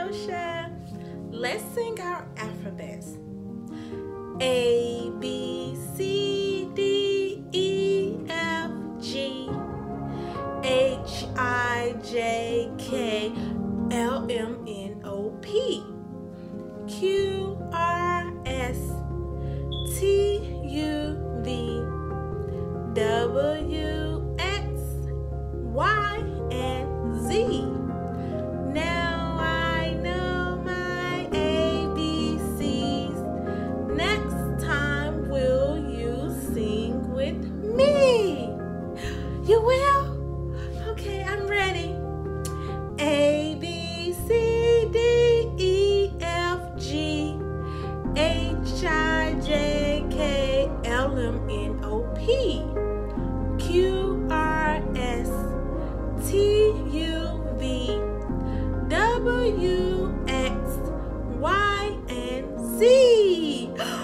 Tosha. Let's sing our alphabets. A, B, C, D, E, F, G, H, I, J, K, L, M, N, O, P, Q, H I J K L M N O P Q R S T U V W X Y and Z.